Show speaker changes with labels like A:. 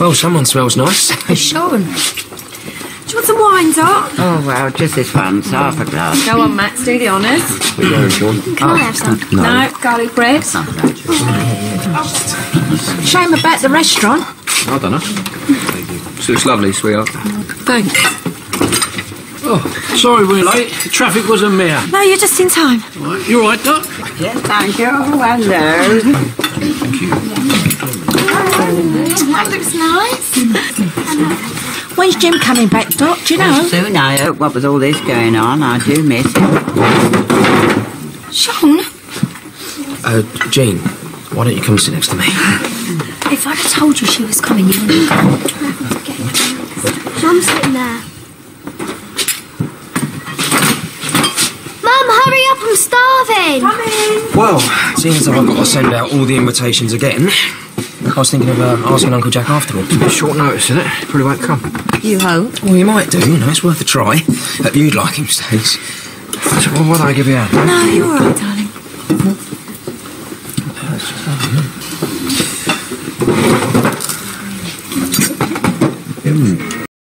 A: Well, someone smells nice.
B: It's Sean.
C: Do you want some wine, Dot?
D: Oh, well, just this once, half a glass.
B: Go on, Max, do the honours.
A: We go, Sean.
C: Can I have some?
B: No. no garlic bread.
C: Shame about the restaurant.
A: I don't know. She looks lovely, sweetheart.
C: Thanks.
E: Oh, sorry we're late. The traffic was a mare.
C: No, you're just in time.
E: Right, You all right, Dot?
D: Yes, thank you. Hello.
C: That looks nice. When's Jim coming back, Dot? Do you know?
D: Soon, I hope, what with all this going on, I do miss him.
C: Sean,
A: Uh, Jean, why don't you come sit next to me?
C: if I'd have told you she was coming, you wouldn't have come.
F: Mum's sitting there. Mum, hurry up, I'm starving. Coming.
A: Well, seeing as I've got to send out all the invitations again, I was thinking of uh, asking Uncle Jack afterwards.
E: Bit short notice, isn't it? Probably won't come.
B: You hope.
A: Well, you might do, you know, it's worth a try. Hope you'd like him, Stace.
E: So, well, why don't I give you a hand?
C: No, you're all right, darling.